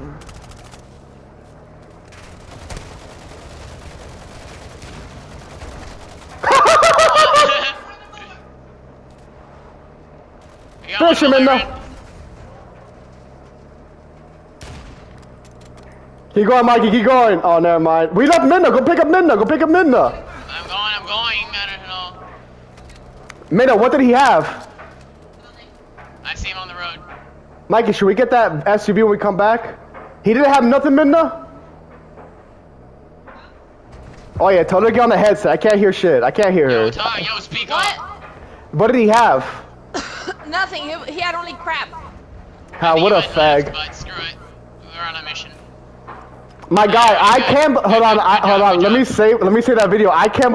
working. Push him in there! Keep going, Mikey, keep going. Oh, never mind. We left Minna. Go pick up Minna. Go pick up Minna. I'm going, I'm going. I don't know. Minna, what did he have? I see him on the road. Mikey, should we get that SUV when we come back? He didn't have nothing, Minna? Oh yeah, tell her to get on the headset. I can't hear shit. I can't hear Yo, her. Ty, yo, speak What? up. What did he have? Nothing. He, he had only crap. How? Think What a fag. But screw it. We're on a mission. My guy, I can't. Hold on. I, hold on. Let me say. Let me say that video. I can't.